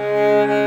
Música